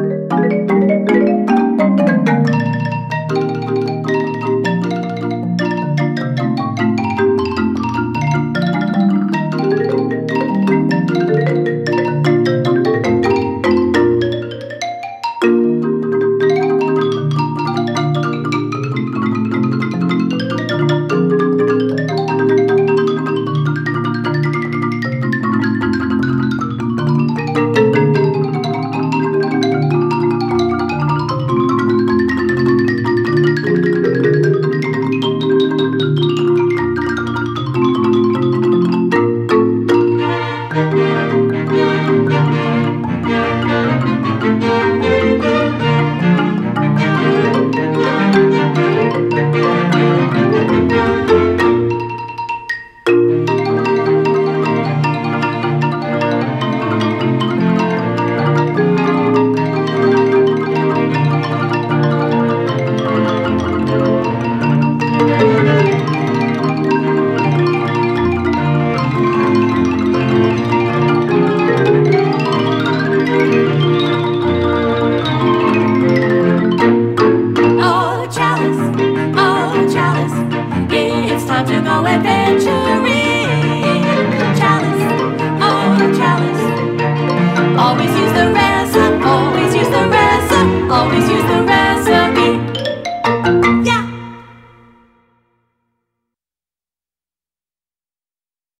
Müzik adventure.